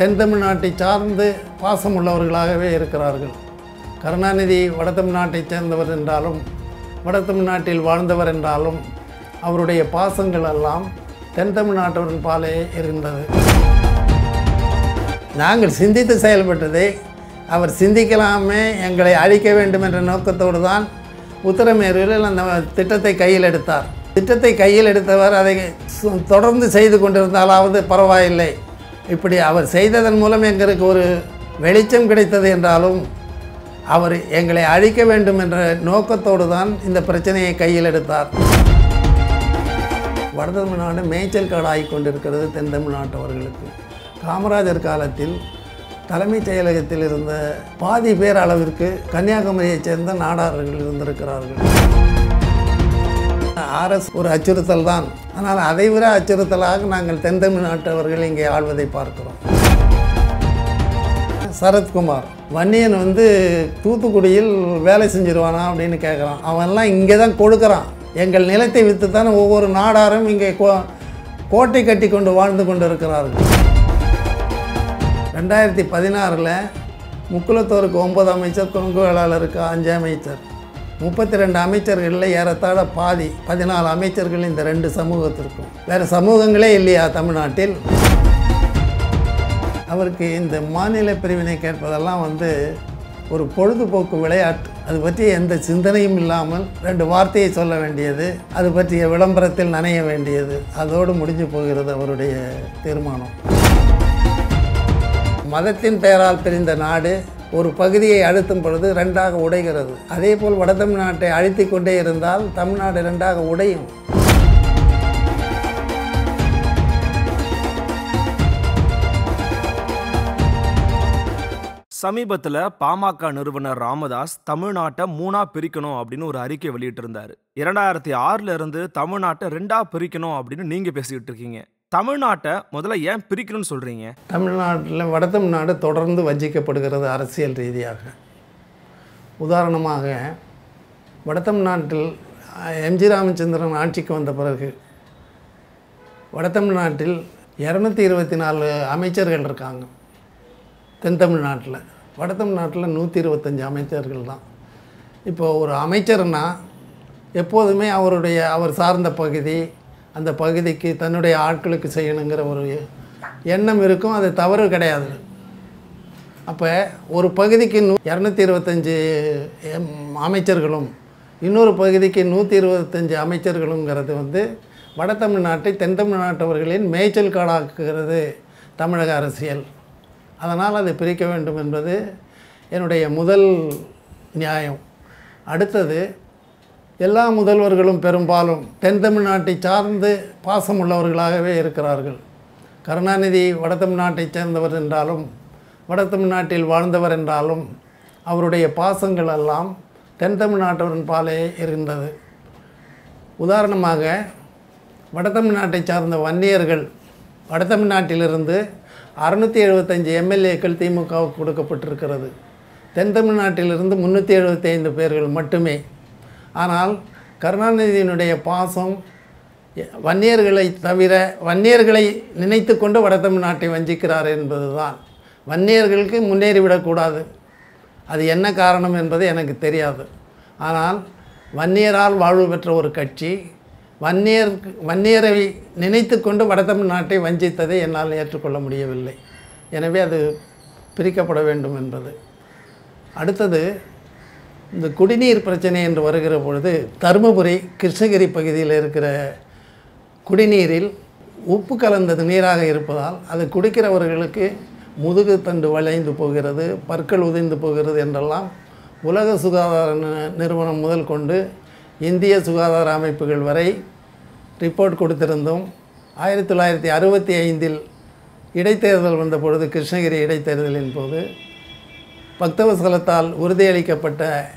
தென் தமிழ்நாட்டை சார்ந்து பாசம் உள்ளவர்களாகவே இருக்கிறார்கள். கருணாநிதி வட தமிழ்நாட்டை சேர்ந்தவர் என்றாலும் வட தமிழ்நாட்டில் வாழ்ந்தவர் என்றாலும் அவருடைய பாசங்கள் எல்லாம் தென் தமிழ்நாட்டவரின் பாலே இருந்தது நாங்கள் சிந்தித்து செயல்பட்டதை அவர் சிந்திக்கலாமே எங்களை அழிக்க வேண்டும் என்ற நோக்கத்தோடு தான் உத்தரமேரூரில் அந்த திட்டத்தை கையில் எடுத்தார். திட்டத்தை கையில் எடுத்தவர் அதை தொடர்ந்து செய்து கொண்டிருந்தாலாவது பரவாயில்லை. இப்படி அவர் செய்ததன் மூலம் எங்களுக்கு ஒரு வெளிச்சம் கிடைத்தது என்றாலும் அவர் எங்களை அழிக்க வேண்டும் என்ற நோக்கத்தோடு தான் இந்த பிரச்சனையை கையில் எடுத்தார். வட தமிழ்நாடு மேய்ச்சல் காடாகி கொண்டிருக்கிறது தென் தமிழ்நாட்டவர்களுக்கு காமராஜர் காலத்தில் தலைமைச் செயலகத்தில் இருந்த பாதி பேர் அளவிற்கு கன்னியாகுமரியைச் சேர்ந்த நாடார்கள் இருந்திருக்கிறார்கள். ஆர்எஸ் ஒரு அச்சுறுத்தல் தான். ஆனால் அதைவிட அச்சுறுத்தலாக நாங்கள் தென் தமிழ்நாட்டவர்கள் இங்கே ஆள்வதை பார்க்கிறோம். சரத்குமார் வன்னியன் வந்து தூத்துக்குடியில் வேலை செஞ்சிருவானா அப்படின்னு கேட்குறான் அவன்லாம் இங்கே தான் கொடுக்குறான். எங்கள் நிலத்தை விற்று தானே ஒவ்வொரு நாடாரும் இங்கே கோ கோட்டை கட்டி கொண்டு வாழ்ந்து கொண்டு இருக்கிறார்கள் ரெண்டாயிரத்தி பதினாறில் முக்குலத்தோருக்கு ஒன்பது அமைச்சர் கொங்கு வேளாளருக்கு அஞ்சு அமைச்சர். முப்பத்தி ரெண்டு அமைச்சர்களில் ஏறத்தாழ பாதி பதினாலு அமைச்சர்கள் இந்த ரெண்டு சமூகத்திற்கும். வேறு சமூகங்களே இல்லையா தமிழ்நாட்டில்? அவருக்கு இந்த மாநில பிரிவினை கேட்பதெல்லாம் வந்து ஒரு பொழுதுபோக்கு விளையாட்டு. அது பற்றி எந்த சிந்தனையும் இல்லாமல் ரெண்டு வார்த்தையை சொல்ல வேண்டியது அது பற்றிய விளம்பரத்தில் நனைய வேண்டியது. அதோடு முடிஞ்சு போகிறது அவருடைய தீர்மானம். மதத்தின் பெயரால் பிரிந்த நாடு ஒரு பகுதியை அழுத்தும் பொழுது ரெண்டாக உடைகிறது. அதேபோல் வட தமிழ்நாட்டை அழுத்தி கொண்டே இருந்தால் தமிழ்நாடு ரெண்டாக உடையும். சமீபத்தில் பாமக நிறுவனர் ராமதாஸ் தமிழ்நாட்டை மூணாக பிரிக்கணும் அப்படின்னு ஒரு அறிக்கை வெளியிட்டிருந்தார். இரண்டாயிரத்தி ஆறுல இருந்து தமிழ்நாட்டை ரெண்டாக பிரிக்கணும் அப்படின்னு நீங்கள் பேசிக்கிட்டு இருக்கீங்க. தமிழ்நாட்டை முதல்ல ஏன் பிரிக்கணும்னு சொல்கிறீங்க தமிழ்நாட்டில் வட தமிழ்நாடு தொடர்ந்து வஞ்சிக்கப்படுகிறது அரசியல் ரீதியாக. உதாரணமாக வட தமிழ்நாட்டில் எம்ஜி ராமச்சந்திரன் ஆட்சிக்கு வந்த பிறகு வட தமிழ்நாட்டில் இரநூத்தி இருபத்தி நாலு அமைச்சர்கள் இருக்காங்க. தென் தமிழ்நாட்டில். வட தமிழ்நாட்டில் நூற்றி இருபத்தஞ்சி அமைச்சர்கள் தான். இப்போ ஒரு அமைச்சர்னால் எப்போதுமே அவருடைய அவர் சார்ந்த பகுதி அந்த பகுதிக்கு தன்னுடைய ஆட்களுக்கு செய்யணுங்கிற ஒரு எண்ணம் இருக்கும். அது தவறு கிடையாது. அப்போ ஒரு பகுதிக்கு நூ இரநூத்தி இருபத்தஞ்சி அமைச்சர்களும் இன்னொரு பகுதிக்கு நூற்றி இருபத்தஞ்சி அமைச்சர்களுங்கிறது வந்து வட தமிழ்நாட்டை தென் தமிழ்நாட்டவர்களின் மேய்ச்சல் காடாக்குகிறது தமிழக அரசியல். அதனால் அதை பிரிக்க வேண்டும் என்பது என்னுடைய முதல் நியாயம். அடுத்தது எல்லா முதல்வர்களும் பெரும்பாலும் தென் தமிழ்நாட்டை சார்ந்து பாசம் உள்ளவர்களாகவே இருக்கிறார்கள். கருணாநிதி வட தமிழ்நாட்டை சேர்ந்தவர் என்றாலும் வட தமிழ்நாட்டில் வாழ்ந்தவர் என்றாலும் அவருடைய பாசங்கள் எல்லாம் தென் தமிழ்நாட்டவரின் பாலே இருந்தது உதாரணமாக வட தமிழ்நாட்டை சார்ந்த வன்னியர்கள் வட தமிழ்நாட்டிலிருந்து அறுநூற்றி எழுபத்தஞ்சு எம்எல்ஏக்கள் திமுகவுக்கு கொடுக்கப்பட்டிருக்கிறது. தென் தமிழ்நாட்டிலிருந்து முந்நூற்றி எழுபத்தைந்து பேர்கள் மட்டுமே ஆனால் கருணாநிதியினுடைய பாசம் வன்னியர்களை தவிர வன்னியர்களை நினைத்து கொண்டு வட தமிழ்நாட்டை வஞ்சிக்கிறார் என்பதுதான். வன்னியர்களுக்கு முன்னேறிவிடக்கூடாது அது என்ன காரணம் என்பது எனக்கு தெரியாது. ஆனால் வன்னியரால் வாழ்வு பெற்ற ஒரு கட்சி வன்னியர் வன்னியரை நினைத்து கொண்டு வட தமிழ்நாட்டை வஞ்சித்ததை என்னால் ஏற்றுக்கொள்ள முடியவில்லை. எனவே அது பிரிக்கப்பட வேண்டும் என்பது. அடுத்தது இந்த குடிநீர் பிரச்சனை என்று வருகிற பொழுது தருமபுரி கிருஷ்ணகிரி பகுதியில் இருக்கிற குடிநீரில் உப்பு கலந்தது நீராக இருப்பதால் அது குடிக்கிறவர்களுக்கு முதுகு தண்டு வளைந்து போகிறது பற்கள் உதிந்து போகிறது என்றெல்லாம் உலக சுகாதார நிறுவனம் முதல் கொண்டு இந்திய சுகாதார அமைப்புகள் வரை ரிப்போர்ட் கொடுத்திருந்தோம். ஆயிரத்தி தொள்ளாயிரத்தி அறுபத்தி ஐந்தில் இடைத்தேர்தல் வந்த பொழுது கிருஷ்ணகிரி இடைத்தேர்தலின் போது பக்தவசலத்தால் உறுதியளிக்கப்பட்ட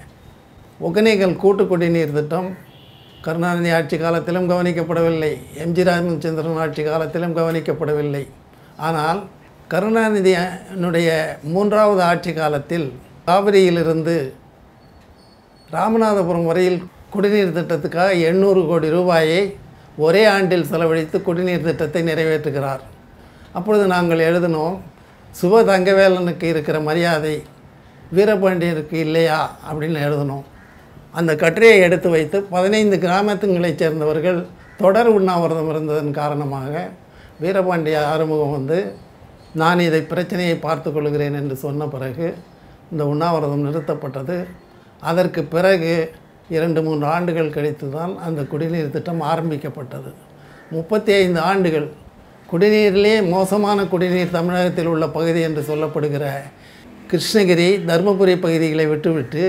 ஒகனேகல் கூட்டு குடிநீர் திட்டம். கருணாநிதி ஆட்சி காலத்திலும் கவனிக்கப்படவில்லை. எம்ஜி ராமச்சந்திரன் ஆட்சி காலத்திலும் கவனிக்கப்படவில்லை. ஆனால் கருணாநிதியினுடைய மூன்றாவது ஆட்சி காலத்தில் காவிரியிலிருந்து ராமநாதபுரம் வரையில் குடிநீர் திட்டத்துக்காக எண்ணூறு கோடி ரூபாயை ஒரே ஆண்டில் செலவழித்து குடிநீர் திட்டத்தை நிறைவேற்றுகிறார். அப்பொழுது நாங்கள் எழுதினோம் சுப தங்கவேலனுக்கு இருக்கிற மரியாதை வீரபாண்டியருக்கு இல்லையா? அப்படின்னு எழுதணும் அந்த கட்டுரையை எடுத்து வைத்து பதினைந்து கிராமத்துங்களைச் சேர்ந்தவர்கள் தொடர் உண்ணாவிரதம் இருந்ததன் காரணமாக வீரபாண்டிய ஆறுமுகம் வந்து நான் இதை பிரச்சனையை பார்த்து கொள்கிறேன் என்று சொன்ன பிறகு இந்த உண்ணாவிரதம் நிறுத்தப்பட்டது. அதற்கு பிறகு இரண்டு மூன்று ஆண்டுகள் கழித்து தான் அந்த குடிநீர் திட்டம் ஆரம்பிக்கப்பட்டது. முப்பத்தி ஐந்து ஆண்டுகள். குடிநீரிலே மோசமான குடிநீர் தமிழகத்தில் உள்ள பகுதி என்று சொல்லப்படுகிற கிருஷ்ணகிரி தருமபுரி பகுதிகளை விட்டுவிட்டு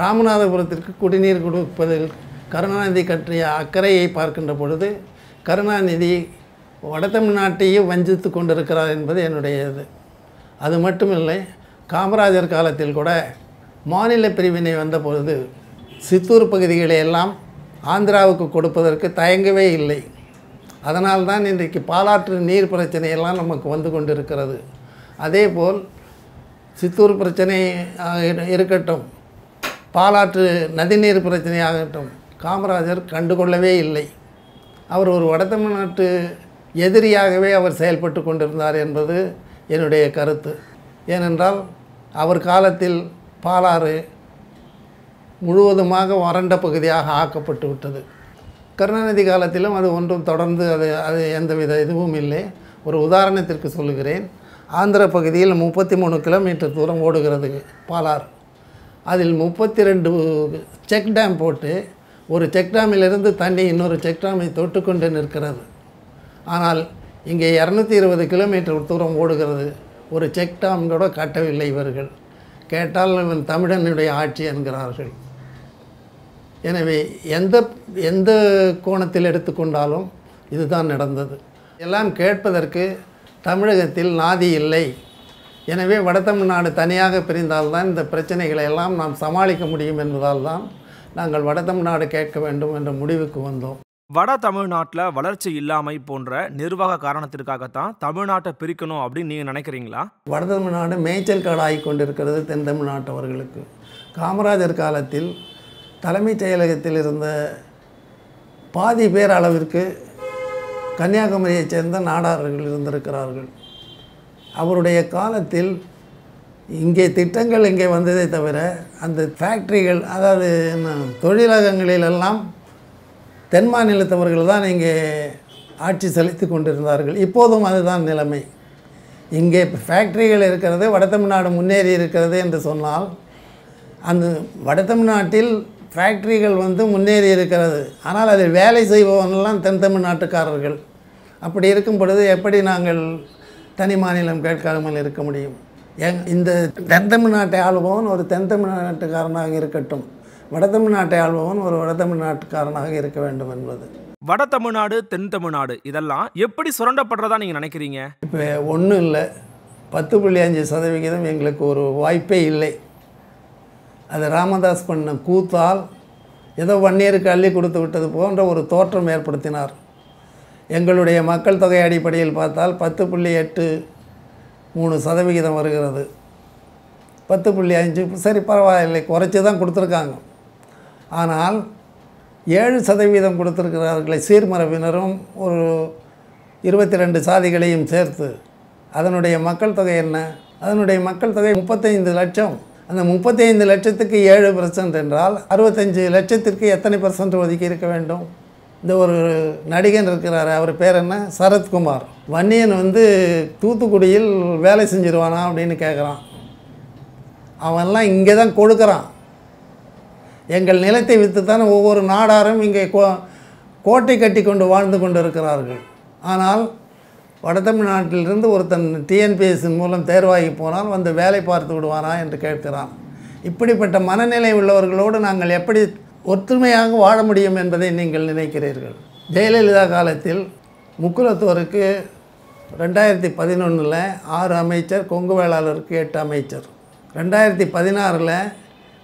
ராமநாதபுரத்திற்கு குடிநீர் கொடுப்பதில் கருணாநிதி கற்றிய அக்கறையை பார்க்கின்ற பொழுது கருணாநிதி வட தமிழ்நாட்டையும் வஞ்சித்து கொண்டிருக்கிறார் என்பது என்னுடைய இது அது மட்டுமில்லை காமராஜர் காலத்தில் கூட மாநில பிரிவினை வந்தபொழுது சித்தூர் பகுதிகளை எல்லாம் ஆந்திராவுக்கு கொடுப்பதற்கு தயங்கவே இல்லை. அதனால்தான் இன்றைக்கு பாலாற்று நீர் பிரச்சனையெல்லாம் நமக்கு வந்து கொண்டிருக்கிறது. அதேபோல் சித்தூர் பிரச்சனை இருக்கட்டும். பாலாற்று நதிநீர் பிரச்சனையாகட்டும் காமராஜர் கண்டுகொள்ளவே இல்லை. அவர் ஒரு வடதமிழ்நாட்டு எதிரியாகவே அவர் செயல்பட்டு கொண்டிருந்தார் என்பது என்னுடைய கருத்து. ஏனென்றால் அவர் காலத்தில் பாலாறு முழுவதுமாக வறண்ட பகுதியாக ஆக்கப்பட்டு விட்டது. கருணாநிதி காலத்திலும் அது ஒன்றும் தொடர்ந்து அது அது எந்தவித இதுவும் இல்லை. ஒரு உதாரணத்திற்கு சொல்லுகிறேன். ஆந்திர பகுதியில் முப்பத்தி மூணு கிலோமீட்டர் தூரம் ஓடுகிறது பாலாறு. அதில் முப்பத்தி ரெண்டு செக் டேம் போட்டு ஒரு செக் டேமிலிருந்து தண்ணி இன்னொரு செக் டேமை தொட்டுக்கொண்டு நிற்கிறது. ஆனால் இங்கே இரநூத்தி இருபது கிலோமீட்டர் தூரம் ஓடுகிறது. ஒரு செக் டேம் கூட கட்டவில்லை இவர்கள். கேட்டால் இவன் தமிழனுடைய ஆட்சி என்கிறார்கள். எனவே எந்த எந்த கோணத்தில் எடுத்துக்கொண்டாலும் இதுதான் நடந்தது. எல்லாம் கேட்பதற்கு தமிழகத்தில் நாதி இல்லை. எனவே வடதமிழ்நாடு தனியாக பிரிந்தால்தான் இந்த பிரச்சனைகளை எல்லாம் நாம் சமாளிக்க முடியும் என்பதால் தான் நாங்கள் வடதமிழ்நாடு கேட்க வேண்டும் என்ற முடிவுக்கு வந்தோம். வட தமிழ்நாட்டில் வளர்ச்சி இல்லாமை போன்ற நிர்வாக காரணத்திற்காகத்தான் தமிழ்நாட்டை பிரிக்கணும் அப்படின்னு நீங்கள் நினைக்கிறீங்களா? வடதமிழ்நாடு மேய்ச்சல் காடாகி கொண்டிருக்கிறது தென் தமிழ்நாட்டவர்களுக்கு காமராஜர் காலத்தில் தலைமைச் செயலகத்தில் இருந்த பாதி பேர் அளவிற்கு கன்னியாகுமரியைச் சேர்ந்த நாடார்கள் இருந்திருக்கிறார்கள். அவருடைய காலத்தில் இங்கே திட்டங்கள் இங்கே வந்ததே தவிர அந்த ஃபேக்ட்ரிகள் அதாவது என்ன, தொழிலகங்களிலெல்லாம் தென் மாநிலத்தவர்கள் தான் இங்கே ஆட்சி செலுத்தி கொண்டிருந்தார்கள். இப்போதும் அதுதான் நிலைமை. இங்கே ஃபேக்ட்ரிகள் இருக்கிறது வட தமிழ்நாடு முன்னேறி இருக்கிறது என்று சொன்னால் அந்த வட தமிழ்நாட்டில் ஃபேக்ட்ரிகள் வந்து முன்னேறி இருக்கிறது. ஆனால் அதில் வேலை செய்பவனெல்லாம் தென் தமிழ்நாட்டுக்காரர்கள். அப்படி இருக்கும் பொழுது எப்படி நாங்கள் தனி மாநிலம் கேட்காமல் இருக்க முடியும். எங் இந்த தென் தமிழ்நாட்டை ஆளுபவன் ஒரு தென் தமிழ்நாட்டுக்காரனாக இருக்கட்டும். வட தமிழ்நாட்டை ஆள்பவன் ஒரு வட தமிழ்நாட்டுக்காரனாக இருக்க வேண்டும் என்பது. வட தமிழ்நாடு தென் தமிழ்நாடு இதெல்லாம் எப்படி சுரண்டப்படுறதா நீங்கள் நினைக்கிறீங்க? இப்போ ஒன்றும் இல்லை. பத்து புள்ளி அஞ்சு சதவிகிதம் எங்களுக்கு ஒரு வாய்ப்பே இல்லை. அது ராமதாஸ் பண்ண கூத்தால் ஏதோ வன்னியருக்கு அள்ளி கொடுத்து விட்டது போன்ற ஒரு தோற்றம் ஏற்படுத்தினார். எங்களுடைய மக்கள் தொகை அடிப்படையில் பார்த்தால் பத்து புள்ளி எட்டு மூணு சதவிகிதம் வருகிறது. பத்து புள்ளி அஞ்சு சரி பரவாயில்லை குறைச்சி தான் கொடுத்துருக்காங்க. ஆனால் ஏழு சதவீதம் கொடுத்துருக்கிறார்களே சீர்மரபினரும் ஒரு இருபத்தி ரெண்டு சாதிகளையும் சேர்த்து அதனுடைய மக்கள் தொகை என்ன? அதனுடைய மக்கள் தொகை முப்பத்தைந்து லட்சம். அந்த முப்பத்தைந்து லட்சத்துக்கு ஏழு பர்சன்ட் என்றால் அறுபத்தஞ்சு லட்சத்திற்கு எத்தனை பர்சன்ட் ஒதுக்கி இருக்க வேண்டும்? இந்த ஒரு நடிகன் இருக்கிறாரு. அவர் பேர் என்ன? சரத்குமார். வன்னியன் வந்து தூத்துக்குடியில் வேலை செஞ்சிருவானா அப்படின்னு கேட்குறான் அவன்லாம் இங்கே தான் கொடுக்குறான். எங்கள் நிலத்தை விற்று தான் ஒவ்வொரு நாடாரும் இங்கே கோ கோட்டை கட்டி கொண்டு வாழ்ந்து கொண்டு இருக்கிறார்கள் ஆனால் வடதமிழ்நாட்டிலிருந்து ஒருத்தன் டிஎன்பிஎஸ்சின் மூலம் தேர்வாகி போனால் வந்து வேலை பார்த்து விடுவானா என்று கேட்கிறான். இப்படிப்பட்ட மனநிலை உள்ளவர்களோடு நாங்கள் எப்படி ஒற்றுமையாக வாழ முடியும் என்பதை நீங்கள் நினைக்கிறீர்கள். ஜெயலலிதா காலத்தில் முக்குலத்தோருக்கு ரெண்டாயிரத்தி பதினொன்றில் ஆறு அமைச்சர் கொங்கு வேளாளருக்கு எட்டு அமைச்சர். ரெண்டாயிரத்தி பதினாறில்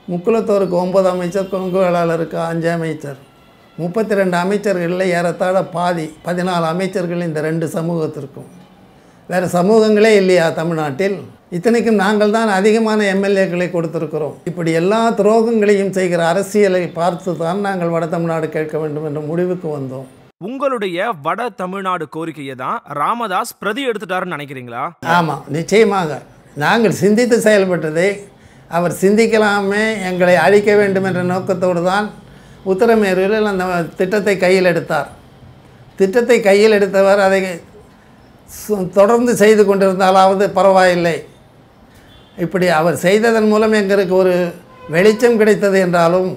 முக்குலத்தோருக்கு ஒன்பது அமைச்சர் கொங்கு வேளாளருக்கு அஞ்சு அமைச்சர். முப்பத்தி ரெண்டு அமைச்சர்களில் ஏறத்தாழ பாதி பதினாலு அமைச்சர்கள் இந்த ரெண்டு சமூகத்திற்கும். வேறு சமூகங்களே இல்லையா தமிழ்நாட்டில்? இத்தனைக்கும் நாங்கள் தான் அதிகமான எம்எல்ஏக்களை கொடுத்திருக்கிறோம். இப்படி எல்லா துரோகங்களையும் செய்கிற அரசியலை பார்த்து தான் நாங்கள் வட தமிழ்நாடு கேட்க வேண்டும் என்ற முடிவுக்கு வந்தோம். உங்களுடைய வட தமிழ்நாடு கோரிக்கையை தான் ராமதாஸ் பிரதி எடுத்துட்டாருன்னு நினைக்கிறீங்களா? ஆமாம் நிச்சயமாக. நாங்கள் சிந்தித்து செயல்பட்டதை அவர் சிந்திக்கலாமே எங்களை அழிக்க வேண்டும் என்ற நோக்கத்தோடு தான் உத்தரமேரூரில் அந்த திட்டத்தை கையில் எடுத்தார். திட்டத்தை கையில் எடுத்தவர் அதை தொடர்ந்து செய்து கொண்டிருந்தாலாவது பரவாயில்லை. இப்படி அவர் செய்ததன் மூலம் எங்களுக்கு ஒரு வெளிச்சம் கிடைத்தது என்றாலும்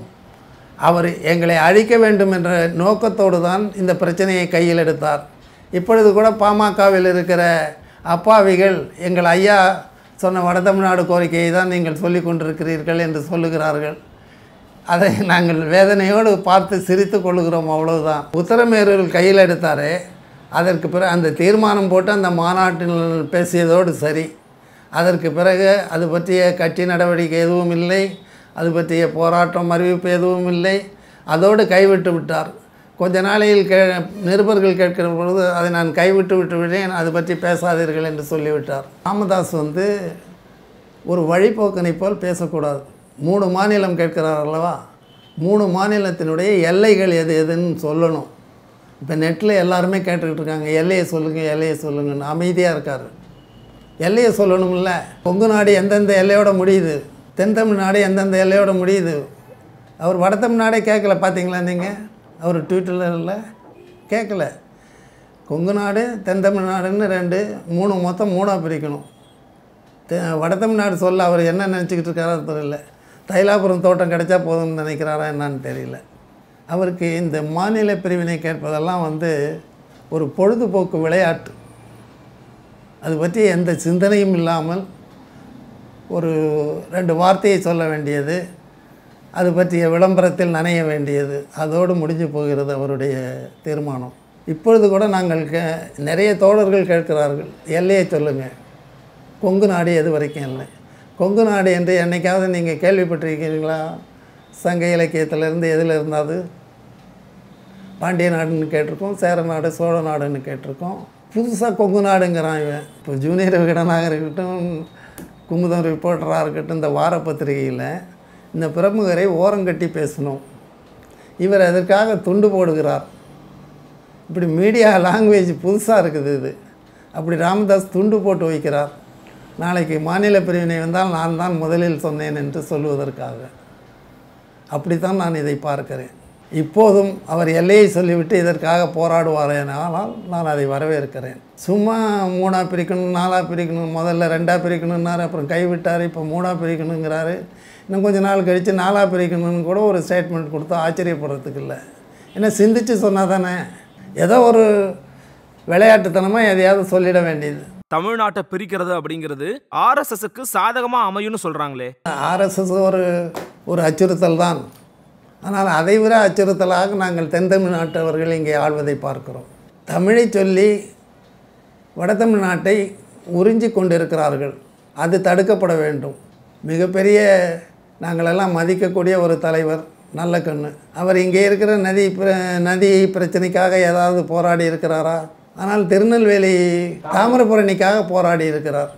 அவர் எங்களை அழிக்க வேண்டும் என்ற நோக்கத்தோடு தான் இந்த பிரச்சனையை கையில் எடுத்தார். இப்பொழுது கூட பாமகவில் இருக்கிற அப்பாவிகள் எங்கள் ஐயா சொன்ன வட தமிழ்நாடு கோரிக்கையை தான் நீங்கள் சொல்லிக் கொண்டிருக்கிறீர்கள் என்று சொல்லுகிறார்கள். அதை நாங்கள் வேதனையோடு பார்த்து சிரித்து கொள்ளுகிறோம் அவ்வளவுதான். உத்தரமேரூரில் கையில் எடுத்தாரே அதற்கு பிறகு அந்த தீர்மானம் போட்டு அந்த மாநாட்டில் பேசியதோடு சரி. அதற்கு பிறகு அது பற்றிய கட்சி நடவடிக்கை எதுவும் இல்லை. அது பற்றிய போராட்டம் அறிவிப்பு எதுவும் இல்லை. அதோடு கைவிட்டு விட்டார். கொஞ்ச நாளையில் கே நிருபர்கள் கேட்கிற பொழுது அதை நான் கைவிட்டு விட்டு விட்டேன். அது பற்றி பேசாதீர்கள் என்று சொல்லிவிட்டார். ராமதாஸ் வந்து ஒரு வழிபோக்கனை போல் பேசக்கூடாது. மூணு மாநிலம் கேட்கிறார் அல்லவா? மூணு மாநிலத்தினுடைய எல்லைகள் எது எதுன்னு சொல்லணும். இப்போ நெட்டில் எல்லாருமே கேட்டுக்கிட்டு இருக்காங்க. எல்லையை சொல்லுங்கள் எல்லையை சொல்லுங்கன்னு அமைதியாக இருக்கார். எல்லையை சொல்லணும்ல. கொங்கு நாடு எந்தெந்த எல்லையோட முடியுது? தென் தமிழ்நாடு எந்தெந்த எல்லையோட முடியுது? அவர் வட தமிழ்நாடே கேட்கல பார்த்தீங்களா நீங்கள் அவர் ட்விட்டரில் கேட்கல. கொங்கு நாடு தென் தமிழ்நாடுன்னு ரெண்டு மூணு மொத்தம் மூணாக பிரிக்கணும். தெ- வட தமிழ்நாடு சொல்ல அவர் என்ன நினச்சிக்கிட்டு இருக்காரோ தெரியல. தைலாபுரம் தோட்டம் கிடைச்சா போதும்னு நினைக்கிறாரா என்னன்னு தெரியல. அவருக்கு இந்த மாநில பிரிவினை கேட்பதெல்லாம் வந்து ஒரு பொழுதுபோக்கு விளையாட்டு. அது பற்றி எந்த சிந்தனையும் இல்லாமல் ஒரு ரெண்டு வார்த்தையை சொல்ல வேண்டியது அது பற்றிய விளம்பரத்தில் நனைய வேண்டியது. அதோடு முடிஞ்சு போகிறது அவருடைய தீர்மானம். இப்பொழுது கூட நாங்கள் கே நிறைய தோழர்கள் கேட்கிறார்கள் எல்லையை சொல்லுங்கள் கொங்கு நாடு எது வரைக்கும் இல்லை? கொங்கு நாடு என்று என்றைக்காவது நீங்கள் கேள்விப்பட்டிருக்கிறீங்களா சங்க இலக்கியத்திலேருந்து எதில் இருந்தாது? பாண்டிய நாடுன்னு கேட்டிருக்கோம் சேர நாடு சோழ நாடுன்னு கேட்டிருக்கோம். புதுசாக கொங்கு நாடுங்கிறான் இவன். இப்போ ஜூனியர் விகடனாக இருக்கட்டும் குமுதம் ரிப்போர்ட்டராக இருக்கட்டும் இந்த வார பத்திரிகையில் இந்த பிரமுகரை ஓரங்கட்டி பேசணும். இவர் அதற்காக துண்டு போடுகிறார்? இப்படி மீடியா லாங்குவேஜ் புதுசாக இருக்குது இது. அப்படி ராமதாஸ் துண்டு போட்டு வைக்கிறார். நாளைக்கு மாநில பிரிவினை வந்தால் நான் தான் முதலில் சொன்னேன் என்று சொல்லுவதற்காக. அப்படித்தான் நான் இதை பார்க்கிறேன். இப்போதும் அவர் எல்லையை சொல்லிவிட்டு இதற்காக போராடுவாரேனால் நான் அதை வரவேற்கிறேன். சும்மா மூணாக பிரிக்கணும் நாலாக பிரிக்கணும் முதல்ல ரெண்டாக பிரிக்கணுன்னாரு அப்புறம் கைவிட்டார் இப்போ மூணாக பிரிக்கணுங்கிறாரு. இன்னும் கொஞ்ச நாள் கழித்து நாலாக பிரிக்கணும்னு கூட ஒரு ஸ்டேட்மெண்ட் கொடுத்து ஆச்சரியப்படுறதுக்கு இல்லை. ஏன்னா சிந்திச்சு சொன்னால் தானே? ஏதோ ஒரு விளையாட்டுத்தனமாக எதையாவது சொல்லிட வேண்டியது. தமிழ்நாட்டை பிரிக்கிறது அப்படிங்கிறது ஆர்எஸ்எஸ்க்கு சாதகமா அமையும்னு சொல்றாங்களே. ஆர்எஸ்எஸ் ஒரு ஒரு அச்சுறுத்தல் தான் ஆனால் அதை விட அச்சுறுத்தலாக நாங்கள் தென் தமிழ்நாட்டவர்கள் இங்கே ஆள்வதை பார்க்கிறோம். தமிழை சொல்லி வட தமிழ்நாட்டை உறிஞ்சி கொண்டிருக்கிறார்கள். அது தடுக்கப்பட வேண்டும். மிகப்பெரிய நாங்களெல்லாம் மதிக்கக்கூடிய ஒரு தலைவர் நல்ல கண்ணு அவர் இங்கே இருக்கிற நதி பிர- நதி பிரச்சனைக்காக ஏதாவது போராடி இருக்கிறாரா? ஆனால் திருநெல்வேலி தாமிரபரணிக்காக போராடி இருக்கிறார்.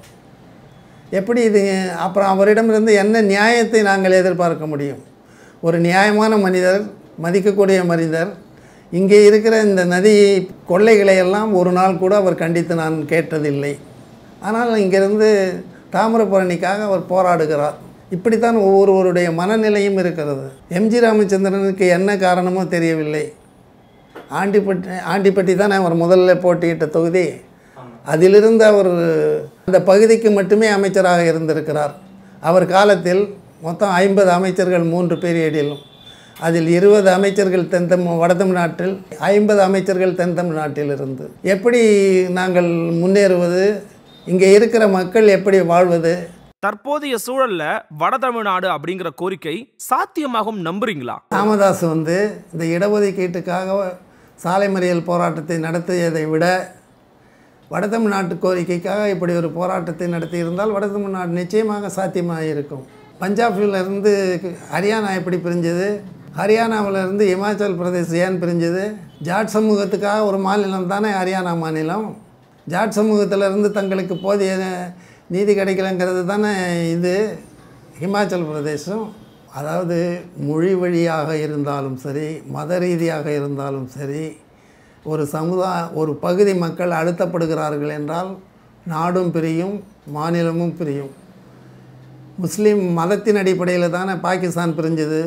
எப்படி இது அப்புறம் அவரிடமிருந்து என்ன நியாயத்தை நாங்கள் எதிர்பார்க்க முடியும்? ஒரு நியாயமான மனிதர் மதிக்கக்கூடிய மனிதர். இங்கே இருக்கிற இந்த நதி கொள்ளைகளை எல்லாம் ஒரு நாள் கூட அவர் கண்டித்து நான் கேட்டதில்லை. ஆனால் இங்கிருந்து தாமிரபரணிக்காக அவர் போராடுகிறார். இப்படித்தான் ஒவ்வொருவருடைய மனநிலையும் இருக்கிறது. எம்ஜி ராமச்சந்திரனுக்கு என்ன காரணமோ தெரியவில்லை. ஆண்டிப்பட்டி ஆண்டிப்பட்டி தானே அவர் முதல்ல போட்டியிட்ட தொகுதி. அதிலிருந்து அவர் அந்த பகுதிக்கு மட்டுமே அமைச்சராக இருந்திருக்கிறார். அவர் காலத்தில் மொத்தம் ஐம்பது அமைச்சர்கள் மூன்று பீரியடிலும் அதில் இருபது அமைச்சர்கள் தென் தமிழ் வட தமிழ்நாட்டில் ஐம்பது அமைச்சர்கள் தென் தமிழ்நாட்டில் இருந்து எப்படி நாங்கள் முன்னேறுவது? இங்கே இருக்கிற மக்கள் எப்படி வாழ்வது? தற்போதைய சூழல்ல வட தமிழ்நாடு அப்படிங்கிற கோரிக்கை சாத்தியமாகும் நம்புறீங்களா? ராமதாஸ் வந்து இந்த இடஒதுக்கீட்டுக்காக சாலை மறியல் போராட்டத்தை நடத்தியதை விட வட தமிழ்நாட்டு கோரிக்கைக்காக இப்படி ஒரு போராட்டத்தை நடத்தியிருந்தால் வட தமிழ்நாடு நிச்சயமாக சாத்தியமாக இருக்கும் பஞ்சாப்லேருந்து ஹரியானா எப்படி பிரிஞ்சது? ஹரியானாவிலேருந்து இமாச்சல் பிரதேஷ் ஏன் பிரிஞ்சது? ஜாட் சமூகத்துக்காக ஒரு மாநிலம் தானே ஹரியானா மாநிலம்? ஜாட் சமூகத்திலேருந்து தங்களுக்கு போதிய நீதி கிடைக்கலங்கிறது தானே இது? ஹிமாச்சல் பிரதேசம் அதாவது மொழி வழியாக இருந்தாலும் சரி மத ரீதியாக இருந்தாலும் சரி ஒரு சமுதாய ஒரு பகுதி மக்கள் அழுத்தப்படுகிறார்கள் என்றால் நாடும் பிரியும் மாநிலமும் பிரியும். முஸ்லீம் மதத்தின் அடிப்படையில் தானே பாகிஸ்தான் பிரிஞ்சுது?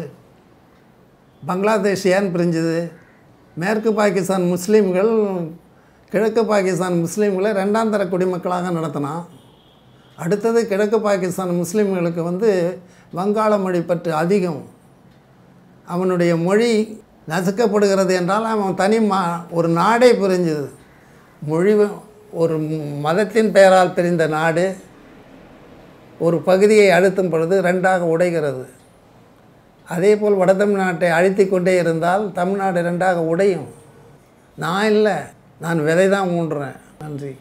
பங்களாதேஷ் ஏன் பிரிஞ்சுது? மேற்கு பாகிஸ்தான் முஸ்லீம்கள் கிழக்கு பாகிஸ்தான் முஸ்லீம்களை ரெண்டாம் தர குடிமக்களாக நடத்தினான். அடுத்தது கிழக்கு பாகிஸ்தான் முஸ்லீம்களுக்கு வந்து வங்காள மொழி பற்று அதிகம். அவனுடைய மொழி நசுக்கப்படுகிறது என்றால் அவன் தனி மா ஒரு நாடே பிரிஞ்சுது. மொழி ஒரு மதத்தின் பெயரால் பிரிந்த நாடு. ஒரு பகுதியை அழுத்தும் பொழுது ரெண்டாக உடைகிறது. அதேபோல் வட தமிழ்நாட்டை அழுத்தி கொண்டே இருந்தால் தமிழ்நாடு ரெண்டாக உடையும். நான் இல்லை நான் விதை தான் ஊன்றுறேன் நன்றி.